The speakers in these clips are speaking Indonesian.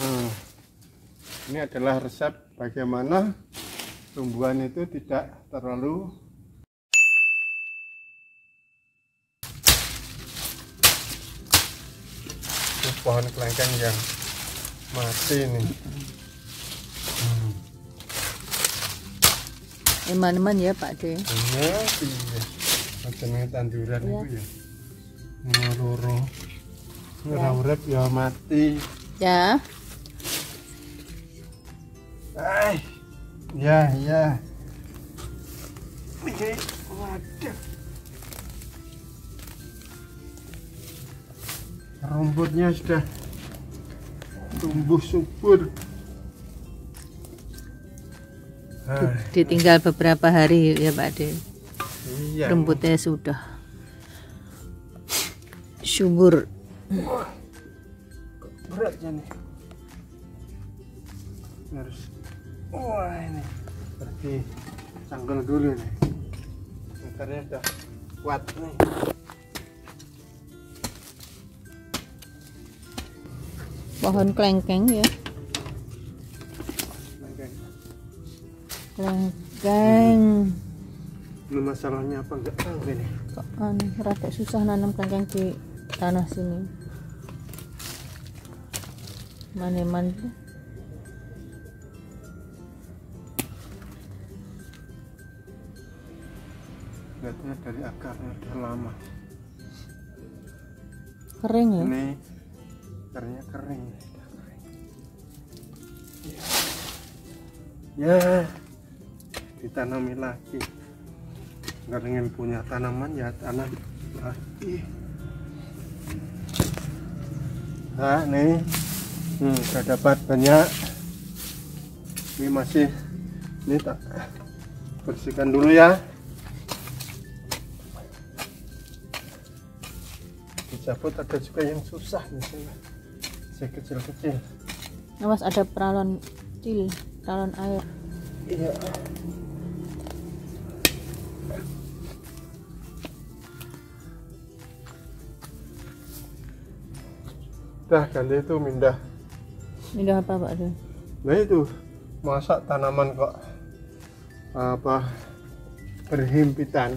Hmm. Ini adalah resep bagaimana tumbuhan itu tidak terlalu Ini pohon kelengkeng yang mati nih. Hmm. Eman-eman ya Pak De. Iya, iya. Macam tanduran Iya. itu ya. Ngororo. Ora urip ya mati. Ya. Ay. Ya, ya. Ini waduh. Rumputnya sudah tumbuh subur. Ditinggal beberapa hari ya Pak De. iya. Rumputnya sudah subur. beratnya nih harus wah ini berarti cangkel dulu nih akarnya udah kuat nih Pohon kelengkeng ya. Oke. Kelengkeng. ini masalahnya apa enggak tahu ini Kok aneh, rada susah nanam kelengkeng di tanah sini. Maneman tuh. Lihatnya dari akarnya udah lama. Kering ya. ini akarnya kering. Udah kering ya, ya ditanami lagi. Nggak ingin punya tanaman ya tanam lagi. Nah nih hmm, udah dapat banyak. Ini masih ini tak bersihkan dulu ya dicabut ada juga yang susah sini saya kecil-kecil. Awas ada peralon kecil, peralon air. iya. Dah kali itu mindah. Ini udah apa Pak De? nah itu. Masa tanaman kok. Apa? Berhimpitan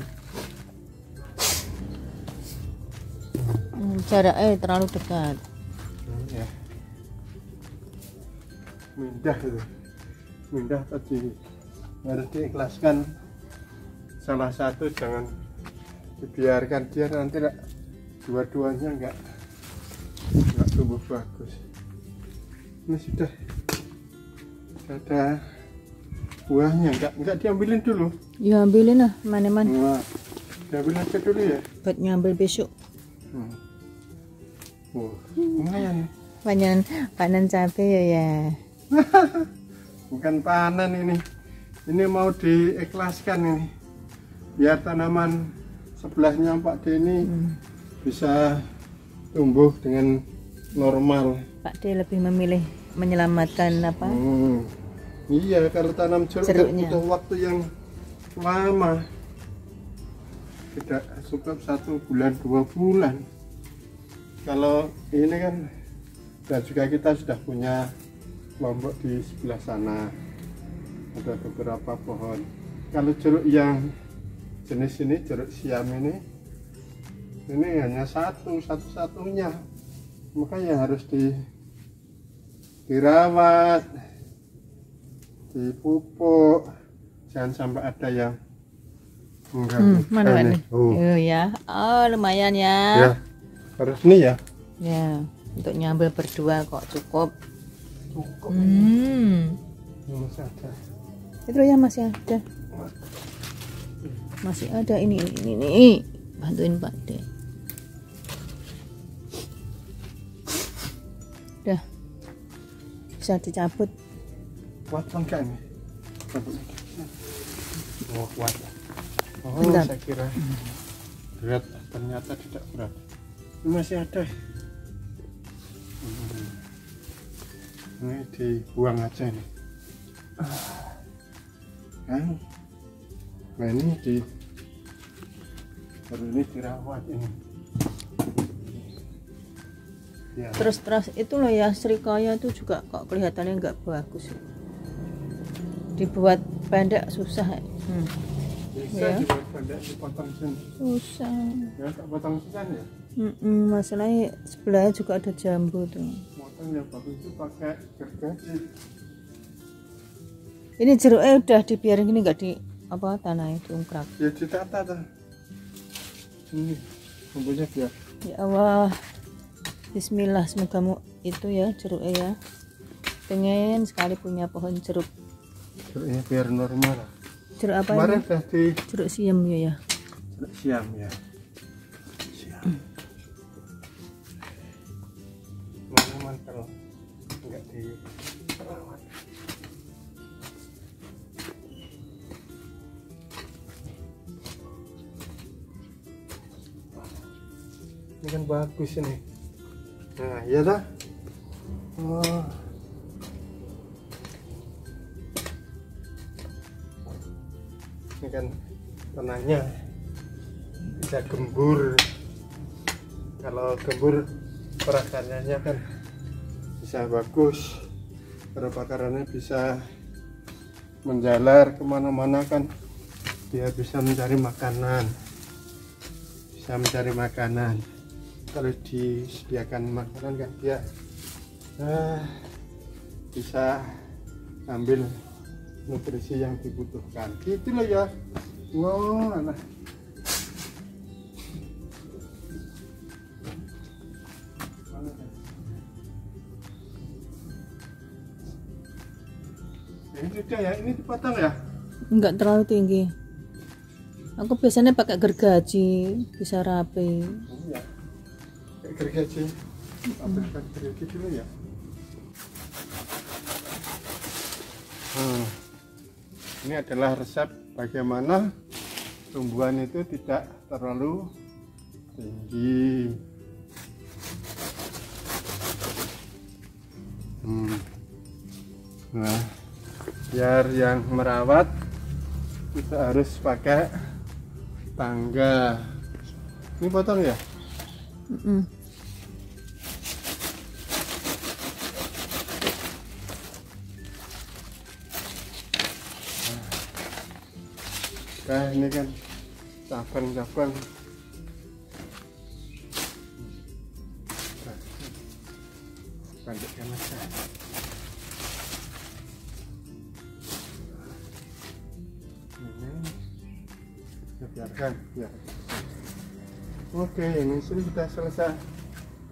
jaraknya terlalu dekat. Hmm, ya. Mindah itu. Mindah tadi. Harus diikhlaskan. Salah satu jangan dibiarkan. Dia nanti dua-duanya enggak enggak tumbuh bagus. Ini sudah. Sudah ada buahnya enggak? Enggak diambilin dulu? Ya ambilin lah, maneman. Wah, diambil aja dulu ya. Buat nyambil besok. hmm. Wah, lumayan Panen panen cabai ya ya. bukan panen ini ini mau diikhlaskan ini biar tanaman sebelahnya Pak D ini Hmm. bisa tumbuh dengan normal Pak D lebih memilih menyelamatkan apa? Hmm. iya kalau tanam jeruk kan butuh waktu yang lama tidak cukup satu bulan dua bulan kalau ini kan dan juga kita sudah punya kelompok di sebelah sana ada beberapa pohon kalau jeruk yang jenis ini jeruk siam ini ini hanya satu satu satunya makanya harus di dirawat dipupuk jangan sampai ada yang mengganggu Hmm, mana Eh, ini. D? oh. Oh ya. Oh lumayan ya ya. Harus ini ya Ya. Untuk nyambil berdua kok cukup. cukup Hmm. ini masih ada Itu ya masih ada. Masih ada ini ini ini. Bantuin Pak D. Udah. Bisa dicabut. kuat enggak ini oh kuat oh Bentar. saya kira berat ternyata tidak berat masih ada Hmm. ini dibuang aja nih kan nah ini di baru ini dirawat ini ya. terus terus itu loh ya serikaya itu juga kok kelihatannya nggak bagus dibuat pendek susah ya. hmm. bisa Ya. dibuat pendek dipotong sini susah ya tak potong sisan ya Mm-mm, masalahnya sebelahnya juga ada jambu tuh. Bagus itu pakai ini jeruknya udah dibiarin gini nggak di apa tanah itu ungkrak. Ya ditata tuh ini bumbunya biar. Ya Allah. Bismillah semoga mu itu ya jeruknya ya. Pengen sekali punya pohon jeruk. Jeruknya biar normal jeruk apa kemarin ini? di jeruk siam ya ya. Jeruk siam ya ini kan bagus ini. Nah iya dah. Oh. ini kan tanahnya bisa gembur. Kalau gembur perakarnya kan bisa bagus. Perakarannya bisa menjalar ke mana-mana kan. Dia bisa mencari makanan. Bisa mencari makanan kalau disediakan makanan kan dia ah, bisa ambil nutrisi yang dibutuhkan. Gitu loh ya. Wow anak. Ini ya ini dipotong ya? Nggak terlalu tinggi. Aku biasanya pakai gergaji bisa rapi dulu ya Hmm. Ini adalah resep bagaimana tumbuhan itu tidak terlalu tinggi. Hmm. Nah, biar yang merawat kita harus pakai tangga. Ini potong ya? Mm-mm. Nah, ini kan cabang-cabang. Balikkan aja. Ini biarkan, ya. Oke, ini sudah selesai.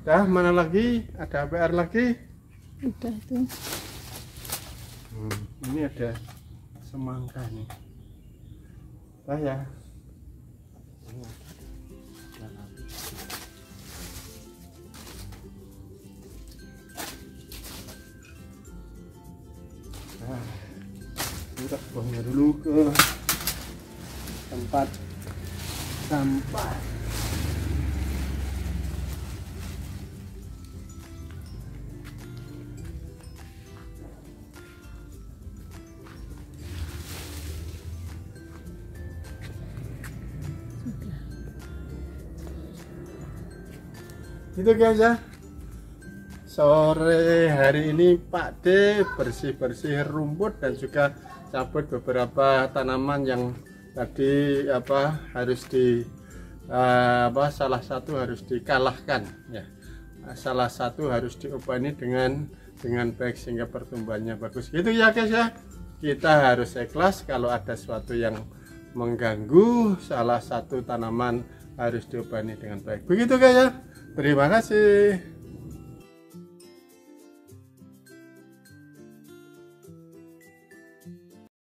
Dah, mana lagi? Ada PR lagi? udah tuh Hmm, ini ada semangka nih. Dah ya. Nah, kita buangnya dulu ke tempat sampah. Itu guys ya. Sore hari ini Pak D bersih-bersih rumput dan juga cabut beberapa tanaman yang tadi apa harus di eh, apa salah satu harus dikalahkan ya. Salah satu harus diobani dengan dengan baik sehingga pertumbuhannya bagus. Gitu ya guys ya. Kita harus ikhlas kalau ada sesuatu yang mengganggu salah satu tanaman harus diobani dengan baik. Begitu guys ya. Terima kasih.